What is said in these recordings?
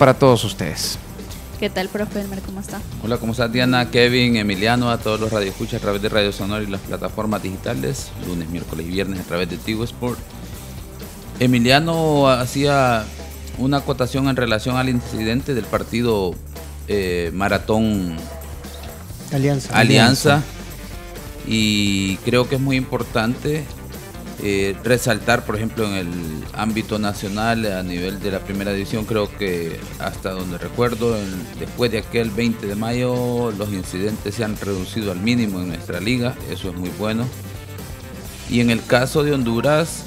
para todos ustedes. ¿Qué tal, profe Elmer? ¿Cómo está? Hola, ¿cómo estás, Diana, Kevin, Emiliano, a todos los radioescuchas a través de Radio Sonora y las plataformas digitales, lunes, miércoles y viernes a través de Tigo Sport. Emiliano hacía una acotación en relación al incidente del partido eh, Maratón Alianza. Alianza. Y creo que es muy importante eh, resaltar, por ejemplo, en el ámbito nacional, a nivel de la primera división, creo que hasta donde recuerdo, después de aquel 20 de mayo, los incidentes se han reducido al mínimo en nuestra liga, eso es muy bueno. Y en el caso de Honduras,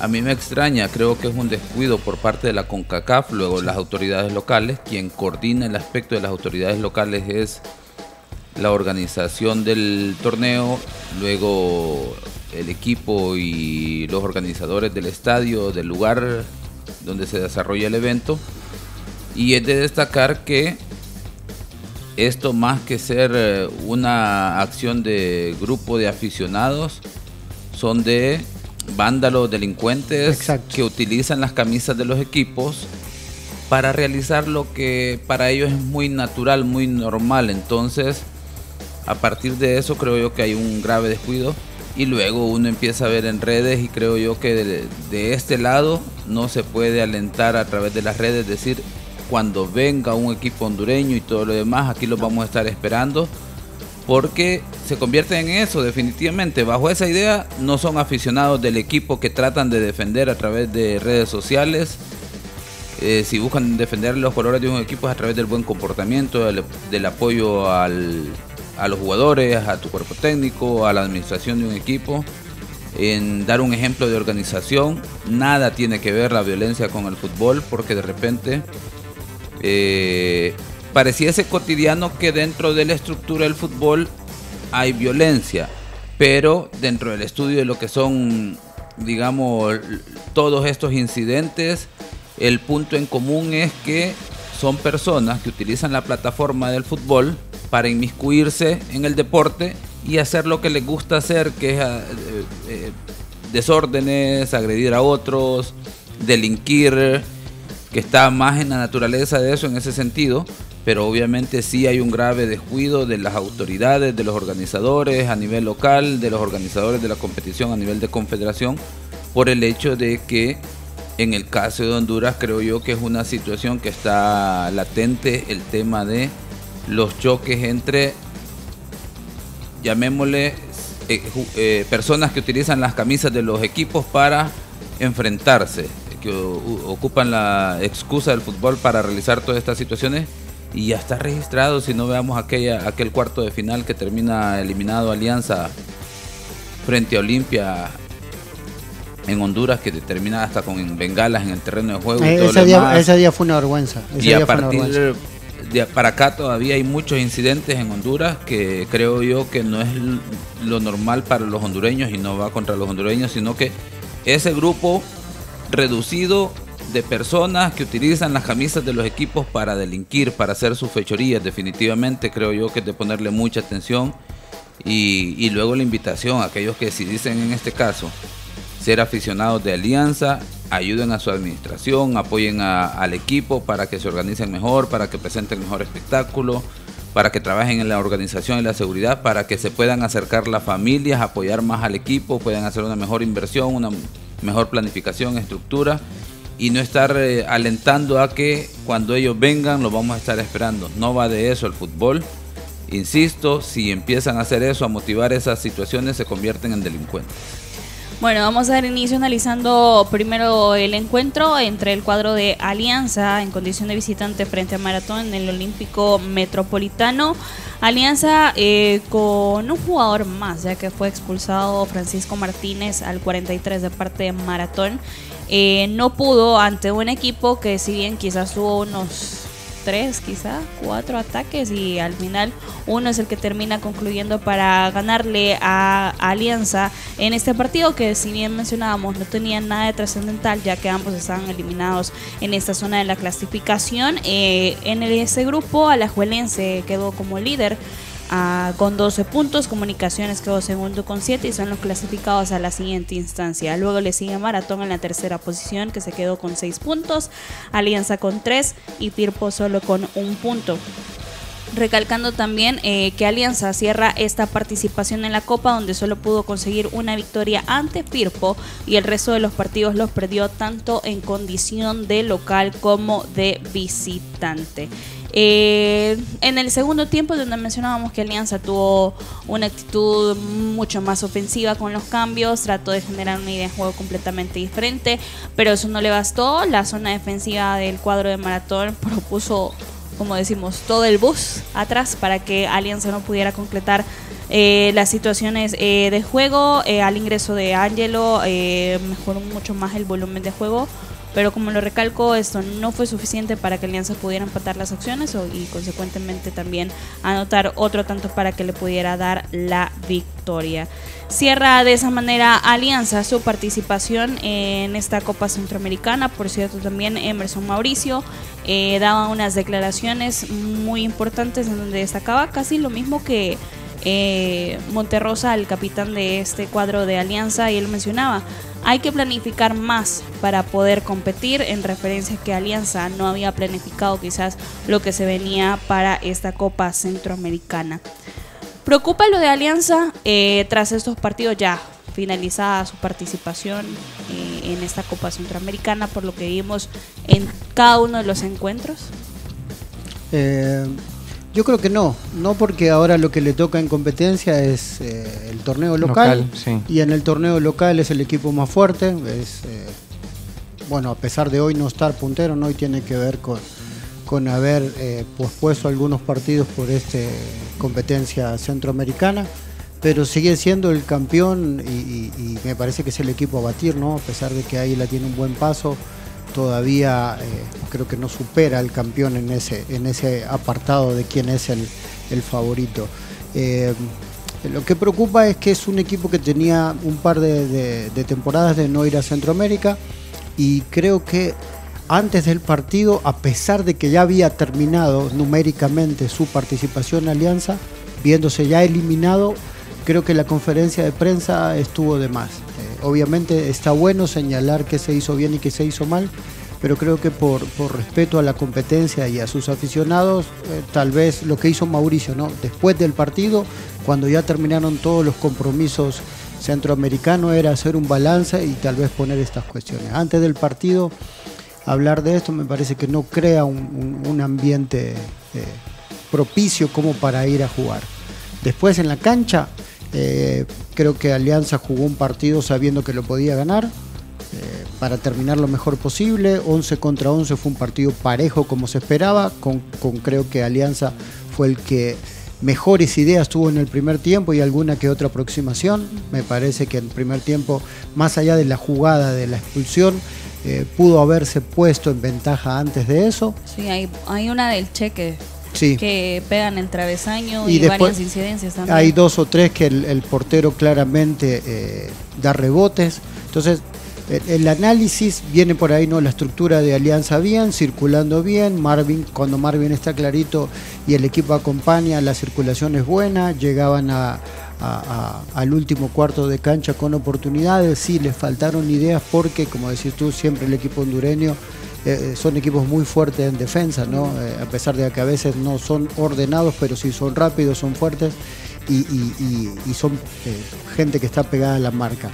a mí me extraña, creo que es un descuido por parte de la CONCACAF, luego las autoridades locales, quien coordina el aspecto de las autoridades locales es la organización del torneo, luego el equipo y los organizadores del estadio, del lugar donde se desarrolla el evento. Y es de destacar que esto más que ser eh, una acción de grupo de aficionados, son de vándalos delincuentes que utilizan las camisas de los equipos para realizar lo que para ellos es muy natural, muy normal. Entonces, a partir de eso creo yo que hay un grave descuido y luego uno empieza a ver en redes y creo yo que de, este lado no se puede alentar a través de las redes, decir, cuando venga un equipo hondureño y todo lo demás, aquí los vamos a estar esperando, porque se convierten en eso definitivamente. Bajo esa idea no son aficionados del equipo que tratan de defender a través de redes sociales. Eh, si buscan defender los colores de un equipo es a través del buen comportamiento, del apoyo al, a los jugadores, a tu cuerpo técnico, a la administración de un equipo, en dar un ejemplo de organización. Nada tiene que ver la violencia con el fútbol porque de repente eh, pareciese cotidiano que dentro de la estructura del fútbol hay violencia, pero dentro del estudio de lo que son, digamos, todos estos incidentes, el punto en común es que son personas que utilizan la plataforma del fútbol para inmiscuirse en el deporte y hacer lo que les gusta hacer, que es eh, eh, desórdenes, agredir a otros, delinquir, que está más en la naturaleza de eso en ese sentido, pero obviamente sí hay un grave descuido de las autoridades, de los organizadores a nivel local, de los organizadores de la competición a nivel de confederación, por el hecho de que en el caso de Honduras creo yo que es una situación que está latente el tema de los choques entre, llamémosle, eh, eh, personas que utilizan las camisas de los equipos para enfrentarse, que ocupan la excusa del fútbol para realizar todas estas situaciones y ya está registrado si no veamos aquella, aquel cuarto de final que termina eliminado Alianza frente a Olimpia en Honduras que termina hasta con bengalas en el terreno de juego. Eh, ese, día, ese, día, fue una vergüenza. y a partir para acá todavía hay muchos incidentes en Honduras que creo yo que no es lo normal para los hondureños y no va contra los hondureños, sino que ese grupo reducido de personas que utilizan las camisas de los equipos para delinquir, para hacer sus fechorías, definitivamente creo yo que es de ponerle mucha atención. Y, y luego la invitación a aquellos que si dicen en este caso ser aficionados de Alianza, ayuden a su administración, apoyen al equipo para que se organicen mejor, para que presenten mejor espectáculo, para que trabajen en la organización y la seguridad, para que se puedan acercar las familias, apoyar más al equipo, puedan hacer una mejor inversión, una mejor planificación, estructura y no estar eh, alentando a que cuando ellos vengan los vamos a estar esperando. No va de eso el fútbol. Insisto, si empiezan a hacer eso, a motivar esas situaciones, se convierten en delincuentes. Bueno, vamos a dar inicio analizando primero el encuentro entre el cuadro de Alianza en condición de visitante frente a Maratón en el Olímpico Metropolitano. Alianza eh, con un jugador más, ya que fue expulsado Francisco Martínez al 43 de parte de Maratón. Eh, no pudo ante un equipo que si bien quizás tuvo unos tres, quizá cuatro ataques y al final uno es el que termina concluyendo para ganarle a, Alianza en este partido que si bien mencionábamos no tenía nada de trascendental ya que ambos estaban eliminados en esta zona de la clasificación. Eh, en ese grupo Alajuelense quedó como líder a, con 12 puntos, Comunicaciones quedó segundo con 7 y son los clasificados a la siguiente instancia. Luego le sigue Maratón en la tercera posición que se quedó con 6 puntos, Alianza con 3 y Firpo solo con un punto recalcando también eh, que Alianza cierra esta participación en la Copa donde solo pudo conseguir una victoria ante Firpo y el resto de los partidos los perdió tanto en condición de local como de visitante. Eh, en el segundo tiempo, donde mencionábamos que Alianza tuvo una actitud mucho más ofensiva con los cambios, trató de generar una idea de juego completamente diferente, pero eso no le bastó. La zona defensiva del cuadro de Maratón propuso como decimos, todo el bus atrás para que Alianza no pudiera concretar eh, las situaciones eh, de juego. Eh, al ingreso de Angelo mejoró mucho más el volumen de juego. Pero como lo recalco, esto no fue suficiente para que Alianza pudiera empatar las acciones y consecuentemente también anotar otro tanto para que le pudiera dar la victoria. Cierra de esa manera Alianza su participación en esta Copa Centroamericana. Por cierto, también Emerson Mauricio eh, daba unas declaraciones muy importantes en donde destacaba casi lo mismo que eh, Monterrosa, el capitán de este cuadro de Alianza, y él mencionaba, hay que planificar más para poder competir en referencia que Alianza no había planificado quizás lo que se venía para esta Copa Centroamericana. Preocupa lo de Alianza eh, tras estos partidos ya finalizada su participación eh, en esta Copa Centroamericana por lo que vimos en cada uno de los encuentros. Eh, yo creo que no, no porque ahora lo que le toca en competencia es eh, el torneo local, y en el torneo local es el equipo más fuerte, es bueno, a pesar de hoy no estar puntero, ¿no? hoy tiene que ver con, con haber pospuesto algunos partidos por esta competencia centroamericana, pero sigue siendo el campeón y, y, me parece que es el equipo a batir, ¿no? A pesar de que ahí la tiene un buen paso, todavía eh, creo que no supera al campeón en ese, en ese apartado de quién es el, favorito. Eh, lo que preocupa es que es un equipo que tenía un par de, temporadas de no ir a Centroamérica y creo que antes del partido, a pesar de que ya había terminado numéricamente su participación en Alianza, viéndose ya eliminado, creo que la conferencia de prensa estuvo de más obviamente está bueno señalar que se hizo bien y que se hizo mal, pero creo que por, respeto a la competencia y a sus aficionados, eh, tal vez lo que hizo Mauricio, ¿no? Después del partido, cuando ya terminaron todos los compromisos centroamericanos, era hacer un balance y tal vez poner estas cuestiones. Antes del partido, hablar de esto me parece que no crea un, ambiente eh, propicio como para ir a jugar. Después en la cancha, eh, creo que Alianza jugó un partido sabiendo que lo podía ganar eh, para terminar lo mejor posible. 11 contra 11 fue un partido parejo como se esperaba, con, creo que Alianza fue el que mejores ideas tuvo en el primer tiempo y alguna que otra aproximación. Me parece que en el primer tiempo, más allá de la jugada de la expulsión, eh, pudo haberse puesto en ventaja antes de eso. Sí, hay, hay una del cheque que pegan el travesaño y, varias incidencias también. Hay dos o tres que el, portero claramente eh, da rebotes. Entonces, el, análisis viene por ahí, ¿no? La estructura de alianza bien, circulando bien. Marvin, cuando Marvin está clarito y el equipo acompaña, la circulación es buena. Llegaban al último cuarto de cancha con oportunidades. Sí, les faltaron ideas porque, como decís tú, siempre el equipo hondureño eh, son equipos muy fuertes en defensa. Eh, a pesar de que a veces no son ordenados, pero sí son rápidos, son fuertes y, son eh, gente que está pegada a la marca.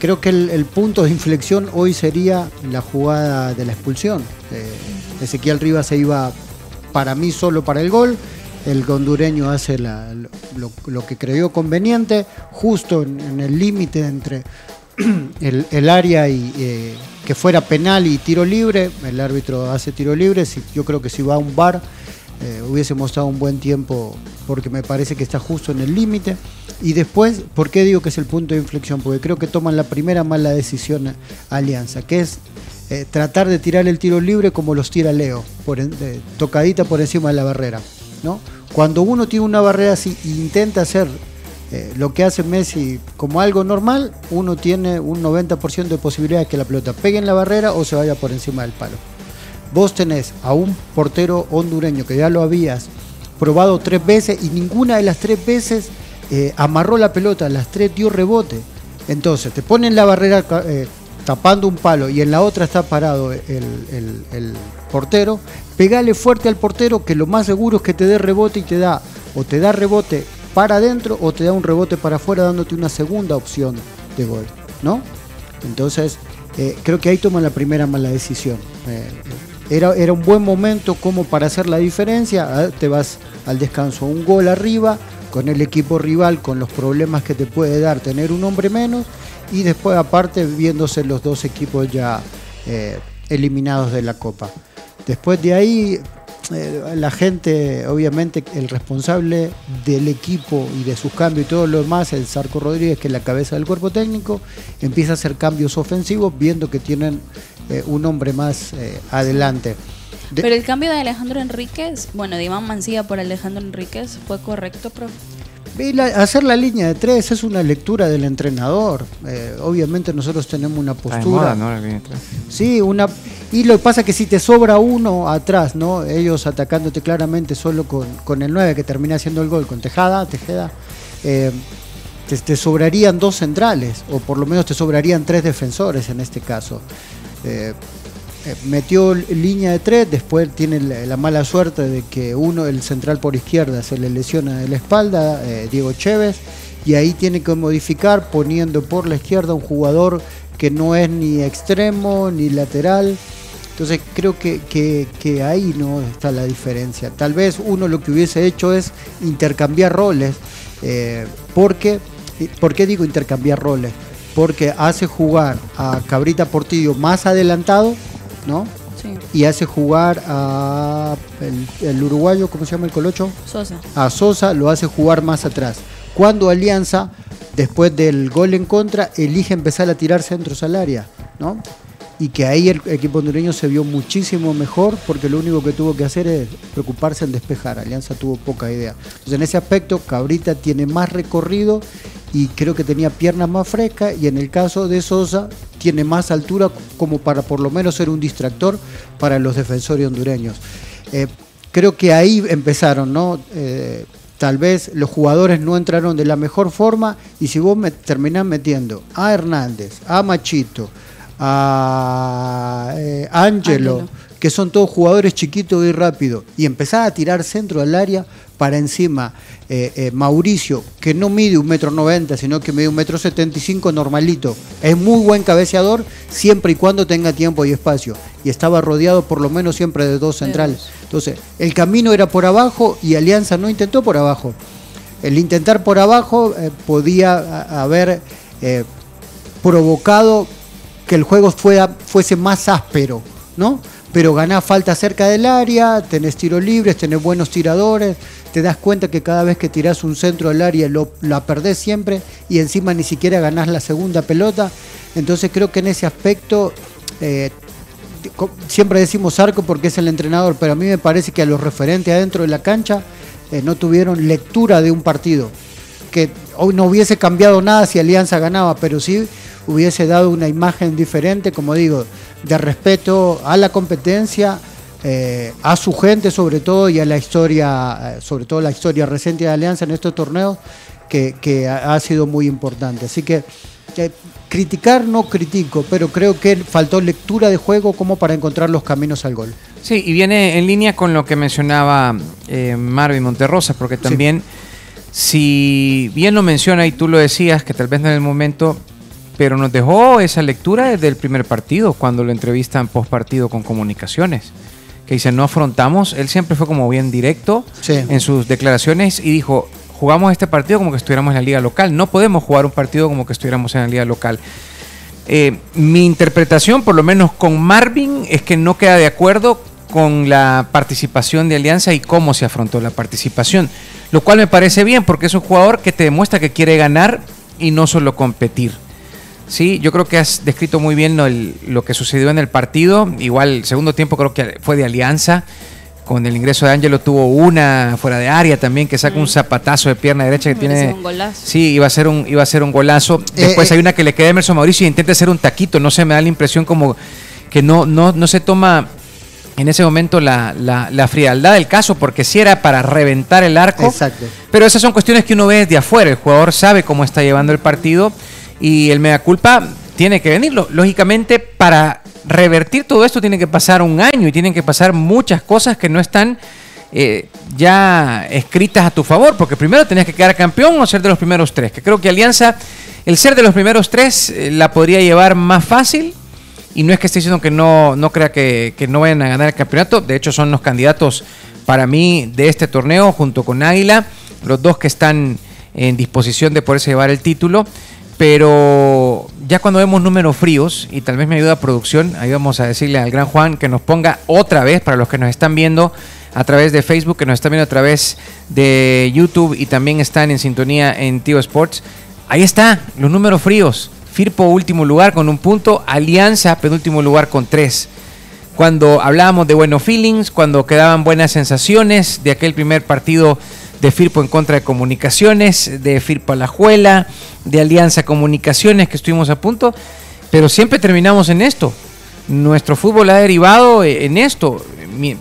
Creo que el, punto de inflexión hoy sería la jugada de la expulsión. Ezequiel Rivas se iba para mí solo para el gol. El hondureño hace lo, que creyó conveniente, justo en el límite entre el, área y eh, que fuera penal y tiro libre. El árbitro hace tiro libre. yo creo que si va a un bar eh, hubiese mostrado un buen tiempo porque me parece que está justo en el límite. Y después, ¿por qué digo que es el punto de inflexión? Porque creo que toman la primera mala decisión Alianza, que es eh, tratar de tirar el tiro libre como los tira Leo, tocadita por encima de la barrera. ¿no? Cuando uno tiene una barrera así e intenta hacer eh, lo que hace Messi como algo normal, uno tiene un 90% de posibilidad de que la pelota pegue en la barrera o se vaya por encima del palo. Vos tenés a un portero hondureño que ya lo habías probado tres veces y ninguna de las tres veces eh, amarró la pelota, las tres dio rebote. Entonces, te ponen la barrera eh, tapando un palo y en la otra está parado el, portero, pegale fuerte al portero que lo más seguro es que te dé rebote y te da o te da rebote para adentro o te da un rebote para afuera dándote una segunda opción de gol, ¿no? Entonces, eh, creo que ahí toma la primera mala decisión. era, era un buen momento como para hacer la diferencia, ah, te vas al descanso un gol arriba, con el equipo rival, con los problemas que te puede dar tener un hombre menos y después aparte viéndose los dos equipos ya eh, eliminados de la Copa. Después de ahí, eh, la gente, obviamente el responsable del equipo y de sus cambios y todo lo demás, el Sarco Rodríguez, que es la cabeza del cuerpo técnico, empieza a hacer cambios ofensivos viendo que tienen eh, un hombre más adelante. Pero el cambio de Alejandro Enríquez, bueno, de Iván Mancilla por Alejandro Enríquez, ¿fue correcto, profe? Hacer la línea de tres es una lectura del entrenador. Eh, obviamente nosotros tenemos una postura. ¿no? Sí, una y lo que pasa es que si te sobra uno atrás, ¿no? Ellos atacándote claramente solo con, el 9 que termina haciendo el gol con Tejada, Tejeda, eh, te, sobrarían dos centrales, o por lo menos te sobrarían tres defensores en este caso. Eh, metió línea de tres, después tiene la, mala suerte de que uno, el central por izquierda, se le lesiona de la espalda, eh, Diego Chévez, y ahí tiene que modificar poniendo por la izquierda un jugador que no es ni extremo ni lateral. Entonces creo que, ahí no está la diferencia. Tal vez uno lo que hubiese hecho es intercambiar roles, eh, porque, ¿por qué digo intercambiar roles? Porque hace jugar a Cabrita Portillo más adelantado ¿no? Sí. Y hace jugar a el, uruguayo, ¿cómo se llama el colocho? Sosa. A Sosa lo hace jugar más atrás. Cuando Alianza, después del gol en contra, elige empezar a tirar centros al área, ¿no? Y que ahí el equipo hondureño se vio muchísimo mejor porque lo único que tuvo que hacer es preocuparse en despejar. Alianza tuvo poca idea. Entonces en ese aspecto Cabrita tiene más recorrido y creo que tenía piernas más frescas y en el caso de Sosa tiene más altura como para por lo menos ser un distractor para los defensores hondureños. Eh, creo que ahí empezaron, ¿no? Eh, tal vez los jugadores no entraron de la mejor forma y si vos me terminás metiendo a Hernández, a Machito, a eh, Angelo, que son todos jugadores chiquitos y rápidos, y empezás a tirar centro al área, para encima eh, eh, Mauricio, que no mide un metro noventa, sino que mide un metro setenta y cinco normalito. Es muy buen cabeceador siempre y cuando tenga tiempo y espacio. Y estaba rodeado por lo menos siempre de dos centrales. Entonces, el camino era por abajo y Alianza no intentó por abajo. El intentar por abajo eh, podía haber provocado que el juego fuese más áspero, ¿no? Pero ganás falta cerca del área, tenés tiros libres, tenés buenos tiradores, te das cuenta que cada vez que tirás un centro al área lo, la perdés siempre y encima ni siquiera ganás la segunda pelota. Entonces creo que en ese aspecto, eh, siempre decimos arco porque es el entrenador, pero a mí me parece que a los referentes adentro de la cancha eh, no tuvieron lectura de un partido. Que hoy no hubiese cambiado nada si Alianza ganaba, pero sí hubiese dado una imagen diferente, como digo, de respeto a la competencia, eh, a su gente sobre todo y a la historia, eh, sobre todo la historia reciente de Alianza en estos torneos, que, ha sido muy importante. Así que criticar no critico, pero creo que faltó lectura de juego como para encontrar los caminos al gol. Sí, y viene en línea con lo que mencionaba eh, Marvin Monterrosa, porque también, si bien lo menciona y tú lo decías, que tal vez en el momento pero nos dejó esa lectura desde el primer partido, cuando lo entrevistan post partido con comunicaciones que dice, no afrontamos, él siempre fue como bien directo en sus declaraciones y dijo, jugamos este partido como que estuviéramos en la liga local, no podemos jugar un partido como que estuviéramos en la liga local. Eh, mi interpretación, por lo menos con Marvin, es que no queda de acuerdo con la participación de Alianza y cómo se afrontó la participación, lo cual me parece bien porque es un jugador que te demuestra que quiere ganar y no solo competir. Sí, yo creo que has descrito muy bien lo, que sucedió en el partido. Igual, el segundo tiempo creo que fue de alianza. Con el ingreso de Ángelo tuvo una fuera de área también que saca un mm. zapatazo de pierna derecha que tiene. Un golazo. Sí, iba a ser un, iba a ser un golazo. Eh, Después eh. hay una que le queda a Emerson Mauricio y intenta hacer un taquito. No sé, me da la impresión como que no, no, no se toma en ese momento la, la, frialdad del caso, porque si era para reventar el arco. Exacto. Pero esas son cuestiones que uno ve desde afuera. El jugador sabe cómo está llevando el partido y el mea culpa tiene que venir. Lógicamente, para revertir todo esto tiene que pasar un año y tienen que pasar muchas cosas que no están eh, ya escritas a tu favor, porque primero tenés que quedar campeón o ser de los primeros tres, que creo que Alianza, el ser de los primeros tres eh, la podría llevar más fácil y no es que esté diciendo que no, no crea que, no vayan a ganar el campeonato. De hecho, son los candidatos para mí de este torneo, junto con Águila. Los dos que están en disposición de poderse llevar el título. Pero ya cuando vemos números fríos, y tal vez me ayuda a producción, ahí vamos a decirle al gran Juan que nos ponga otra vez, para los que nos están viendo a través de Facebook, que nos están viendo a través de YouTube y también están en sintonía en Tío Sports. Ahí está, los números fríos. Firpo último lugar con un punto, Alianza penúltimo lugar con tres. Cuando hablábamos de buenos feelings, cuando quedaban buenas sensaciones de aquel primer partido de Firpo en contra de Comunicaciones, de Firpo Alajuela, de Alianza Comunicaciones que estuvimos a punto, pero siempre terminamos en esto. Nuestro fútbol ha derivado en esto.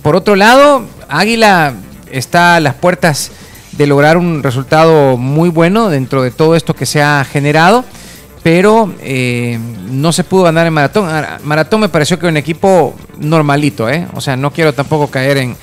Por otro lado, Águila está a las puertas de lograr un resultado muy bueno dentro de todo esto que se ha generado pero eh, no se pudo ganar en maratón. Maratón me pareció que un equipo normalito, ¿eh? O sea, no quiero tampoco caer en...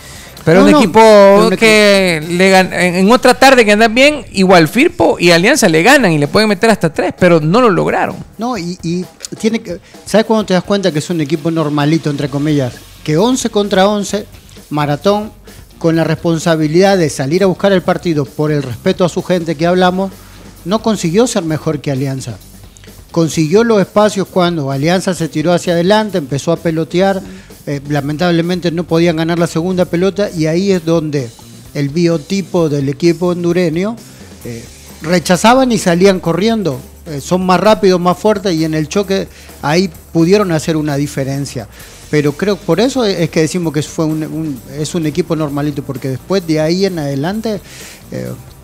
Pero un equipo que le en otra tarde que andan bien, igual Firpo y Alianza le ganan y le pueden meter hasta tres, pero no lo lograron. No, y, tiene que... ¿Sabes cuando te das cuenta que es un equipo normalito, entre comillas? Que 11 contra 11, Maratón, con la responsabilidad de salir a buscar el partido por el respeto a su gente que hablamos, no consiguió ser mejor que Alianza consiguió los espacios cuando Alianza se tiró hacia adelante, empezó a pelotear, eh, lamentablemente no podían ganar la segunda pelota y ahí es donde el biotipo del equipo hondureño eh, rechazaban y salían corriendo. Eh, son más rápidos, más fuertes y en el choque ahí pudieron hacer una diferencia. Pero creo por eso es que decimos que fue un, es un equipo normalito, porque después de ahí en adelante,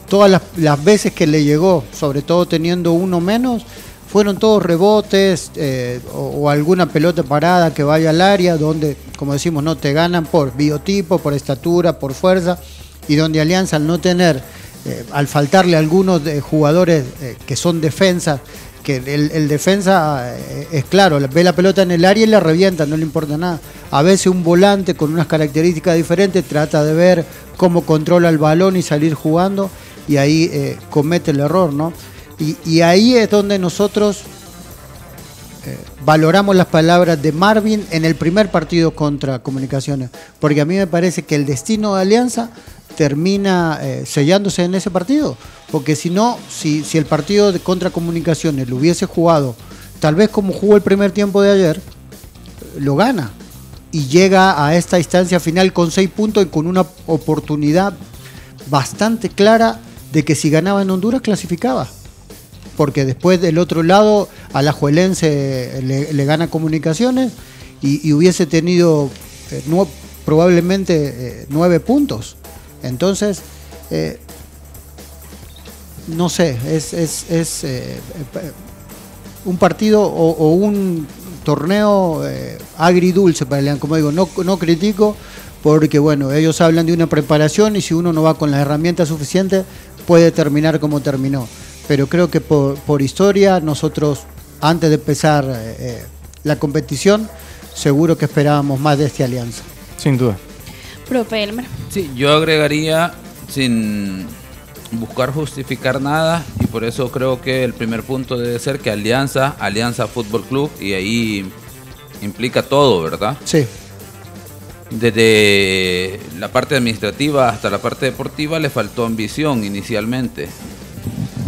todas las, las veces que le llegó, sobre todo teniendo uno menos, fueron todos rebotes eh, o, alguna pelota parada que vaya al área donde, como decimos, no te ganan por biotipo, por estatura, por fuerza y donde Alianza al no tener, eh, al faltarle algunos de jugadores eh, que son defensa, que el, defensa es claro, ve la pelota en el área y la revienta, no le importa nada. A veces un volante con unas características diferentes trata de ver cómo controla el balón y salir jugando y ahí comete el error, ¿no? Y, ahí es donde nosotros eh, valoramos las palabras de Marvin en el primer partido contra Comunicaciones, porque a mí me parece que el destino de Alianza termina eh, sellándose en ese partido, porque si no, si, si el partido de contra Comunicaciones lo hubiese jugado, tal vez como jugó el primer tiempo de ayer, lo gana. Y llega a esta instancia final con seis puntos y con una oportunidad bastante clara de que si ganaba en Honduras clasificaba porque después del otro lado a la Juelense le, gana comunicaciones y, hubiese tenido eh, probablemente eh, nueve puntos. Entonces, eh, no sé, es, un partido o, un torneo agridulce para el como digo, no, no critico porque bueno, ellos hablan de una preparación y si uno no va con las herramientas suficientes puede terminar como terminó pero creo que por, historia nosotros, antes de empezar eh, eh, la competición, seguro que esperábamos más de esta alianza. Sin duda. Profe Elmer. Sí, yo agregaría sin buscar justificar nada y por eso creo que el primer punto debe ser que Alianza, Alianza Fútbol Club y ahí implica todo, ¿verdad? Sí. Desde la parte administrativa hasta la parte deportiva le faltó ambición inicialmente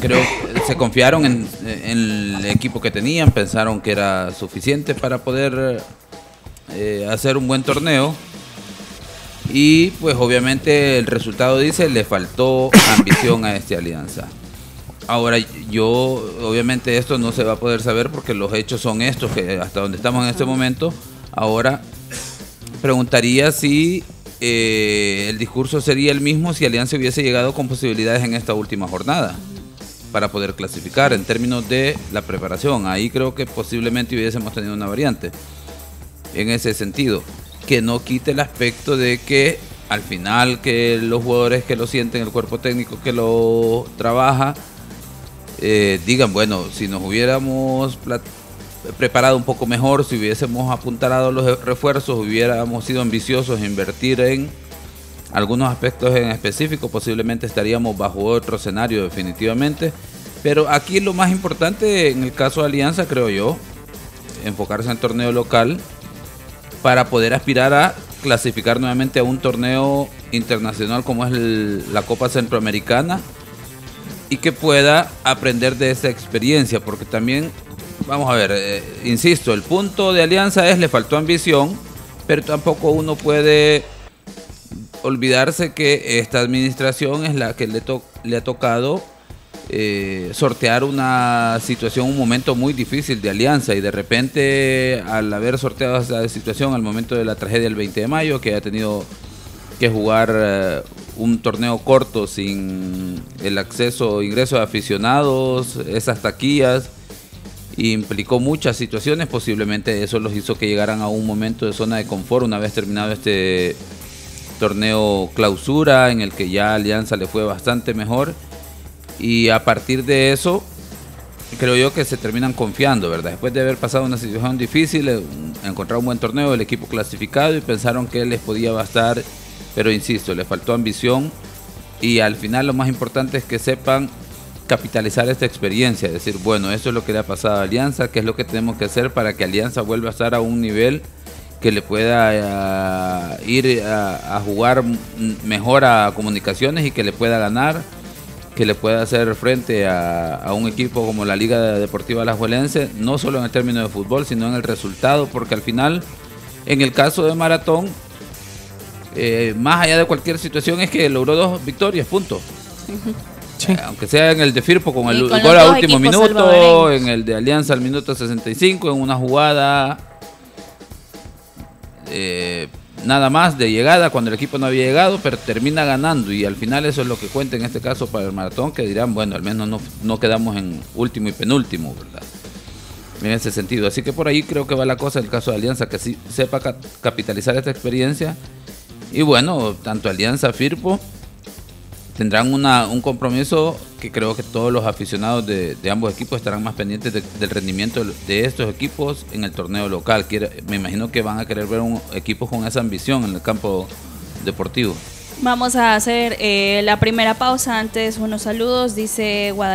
creo que se confiaron en, el equipo que tenían, pensaron que era suficiente para poder eh, hacer un buen torneo. Y pues obviamente el resultado dice, le faltó ambición a esta alianza. Ahora yo, obviamente esto no se va a poder saber porque los hechos son estos, que hasta donde estamos en este momento. Ahora preguntaría si eh, el discurso sería el mismo si Alianza hubiese llegado con posibilidades en esta última jornada para poder clasificar en términos de la preparación. Ahí creo que posiblemente hubiésemos tenido una variante en ese sentido. que no quite el aspecto de que al final que los jugadores que lo sienten, el cuerpo técnico que lo trabaja, eh, digan, bueno, si nos hubiéramos preparado un poco mejor, si hubiésemos apuntalado los refuerzos, hubiéramos sido ambiciosos invertir en algunos aspectos en específico, posiblemente estaríamos bajo otro escenario definitivamente. Pero aquí lo más importante en el caso de Alianza, creo yo, enfocarse en torneo local para poder aspirar a clasificar nuevamente a un torneo internacional como es la Copa Centroamericana y que pueda aprender de esa experiencia, porque también, vamos a ver, eh, insisto, el punto de Alianza es le faltó ambición, pero tampoco uno puede olvidarse que esta administración es la que le, le ha tocado eh, sortear una situación, un momento muy difícil de alianza. Y de repente al haber sorteado esa situación al momento de la tragedia del 20 de mayo, que ha tenido que jugar eh, un torneo corto sin el acceso, ingreso de aficionados, esas taquillas, implicó muchas situaciones, posiblemente eso los hizo que llegaran a un momento de zona de confort una vez terminado este torneo clausura en el que ya Alianza le fue bastante mejor y a partir de eso creo yo que se terminan confiando, ¿verdad? Después de haber pasado una situación difícil, eh, encontrar un buen torneo, el equipo clasificado y pensaron que les podía bastar, pero insisto, le faltó ambición y al final lo más importante es que sepan capitalizar esta experiencia, decir, bueno, eso es lo que le ha pasado a Alianza, qué es lo que tenemos que hacer para que Alianza vuelva a estar a un nivel que le pueda eh, ir a, jugar mejor a comunicaciones y que le pueda ganar, que le pueda hacer frente a, un equipo como la Liga Deportiva Alajuelense, no solo en el término de fútbol, sino en el resultado, porque al final, en el caso de Maratón, eh, más allá de cualquier situación, es que logró dos victorias, punto. Eh, aunque sea en el de Firpo con el gol a último minuto, en el de Alianza al minuto 65, en una jugada eh, nada más de llegada cuando el equipo no había llegado, pero termina ganando y al final eso es lo que cuenta en este caso para el maratón, que dirán, bueno, al menos no, no quedamos en último y penúltimo, ¿verdad? En ese sentido. Así que por ahí creo que va la cosa el caso de Alianza, que sí sepa capitalizar esta experiencia. Y bueno, tanto Alianza Firpo tendrán un compromiso que creo que todos los aficionados de, ambos equipos estarán más pendientes del rendimiento de estos equipos en el torneo local. me imagino que van a querer ver un equipo con esa ambición en el campo deportivo. Vamos a hacer eh, la primera pausa. Antes, unos saludos. Dice Guadalupe.